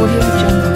Audio Jungle.